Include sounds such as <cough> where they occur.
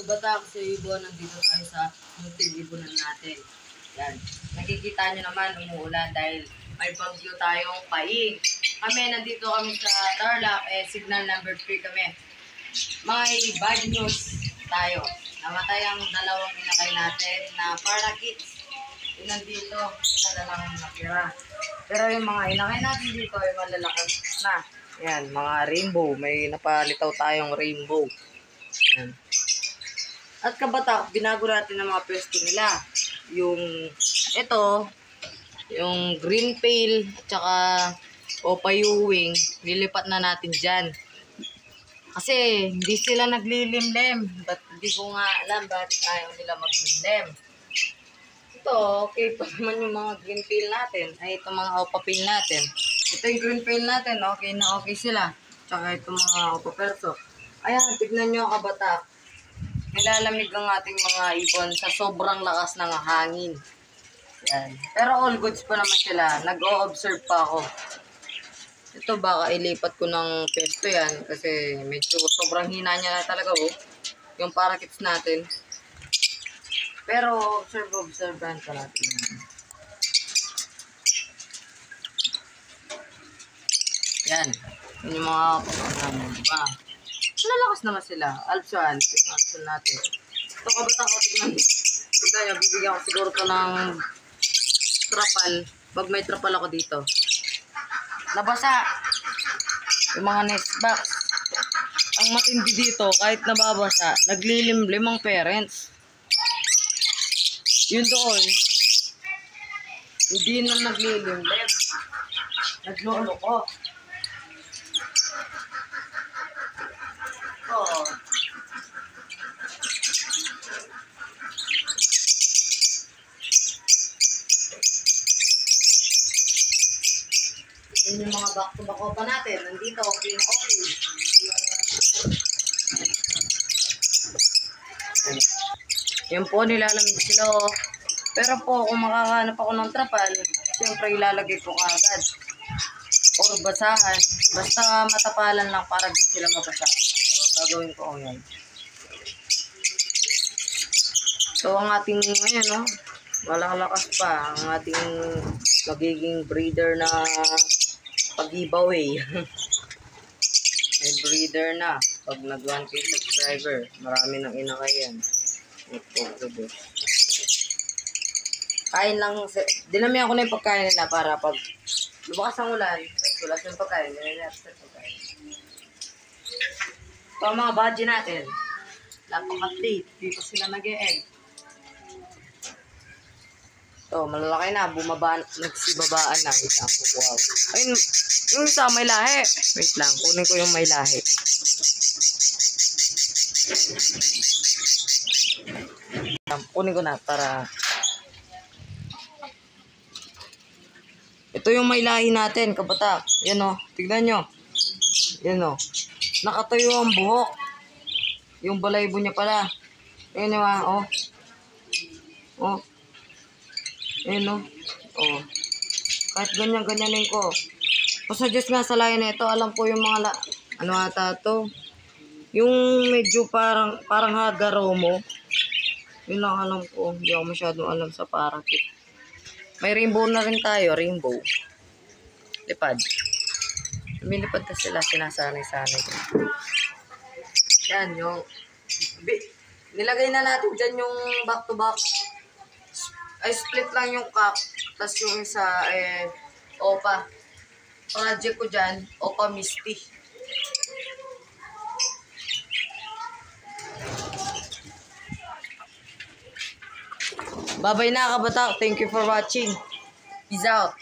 Kabatak sa ibon, nandito tayo sa munting ibonan natin. Yan. Nakikita nyo naman, umuulan dahil may bagyo tayong paing. Kami, nandito kami sa Tarlac, eh, signal number 3 kami. May bad news tayo. Namatay ang dalawang inakay natin na parakits. Yung nandito, sa lang natira. Pero yung mga inakay natin dito ay malalaki na. Yan, mga rainbow. May napalitaw tayong rainbow. Yan. At kabatak, binago natin ang mga pwesto nila. Yung, ito, yung green pail, at saka opayuwing, nilipat na natin dyan. Kasi hindi sila naglilimlim. Ba't hindi ko nga alam ba't ayaw nila maglimlim. Ito, okay pa naman yung mga green pail natin. Ay, ito mga opa pail natin. Ito yung green pail natin, okay na okay sila. Tsaka ito mga opa perso. Ayan, tignan nyo kabata. Nilalamig ang ating mga ibon sa sobrang lakas ng hangin. Yan. Pero all goods pa naman sila. Nag-o-observe pa ako. Ito baka ilipat ko ng pesto yan kasi medyo sobrang hina niya na talaga oh. Yung parakits natin. Pero observe, observehan pa natin. Yan. Yan yung mga pagkakas diba? Malalakas naman sila. Alpsan. Alpsan natin. Ito kabata ko. Tignan. Tignan nyo. Bibigyan ko siguro to ng trapal. Pag may trapal ako dito. Nabasa. Yung mga nest box. Ang matindi dito, kahit nababasa, naglilimlim ang parents. Yun doon. Hindi na naglilimlim. Naglolo yung mga back-to-back pa natin. Nandito, okay na okay. Yan po, nilalamig sila. oh. Pero po, kung makakahanap ako ng trapal, siyempre ilalagay ko agad. Or basahan. Basta matapalan lang para di sila mabasa. O, gagawin ko yan. So, ang ating, ayan, no? Malalakas pa. Ang ating magiging breeder na pag-giveaway. <laughs> May breeder na. Pag nag 1k subscriber, marami nang inakay yan. Ito, Kain lang, dinami ako na yung pagkain nila para pag lumakas ang ulan, wala siyang pagkain, nila sa pagkain. Ito ang mga budget natin. Napaka-update, dito sila nag-e-egg. Ito, malalaki na, bumaba, nagsibabaan na. Wait lang, kukuha. Ayun, yung isa may lahi. Wait lang, kunin ko yung may lahi. Kunin ko na para Ito yung may lahi natin, kabatak. Yan o, tignan nyo. Yan o. Nakatayo ang buhok. Yung balaybo niya pala. Yan o, ah, oh. Oh. Yan o. Oh. Kahit ganyan-ganyanin ko. Pasuggest nga sa lahi na ito, alam ko yung mga la... Ano ata to? Yung medyo parang parang hagaromo. Yun lang alam ko. Hindi ako masyadong alam sa parakit. May rainbow na rin tayo, rainbow. Lipad. Lumilipad na sila, sinasanay-sanay. Yan, yung... Nilagay na natin dyan yung back-to-back. Ay, split lang yung cup. Tapos yung isa, eh, opa. Project ko dyan, opa misty. Babay na, kabatak. Thank you for watching. Peace out.